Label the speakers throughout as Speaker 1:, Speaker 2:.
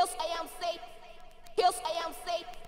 Speaker 1: He'll say I'm safe. Say I'm safe.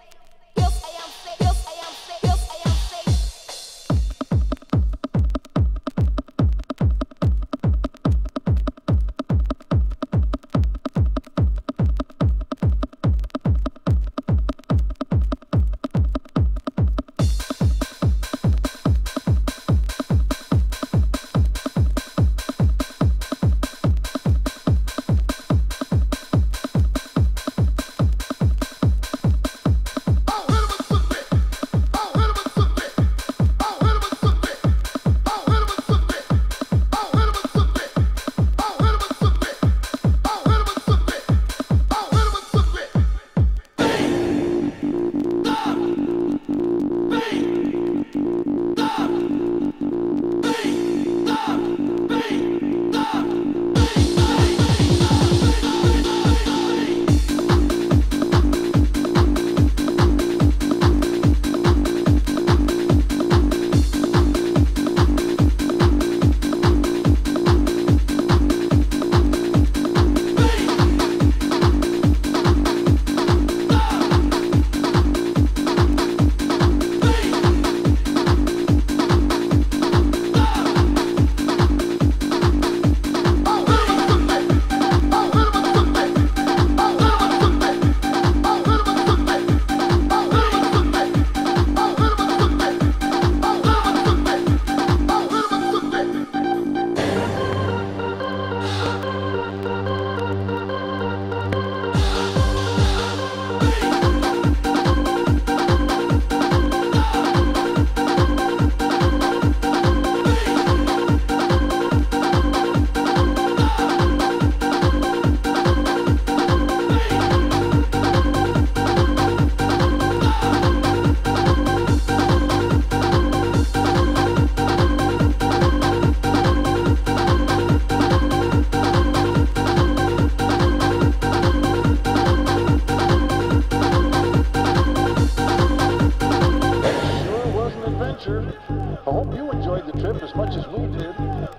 Speaker 1: as much as we did.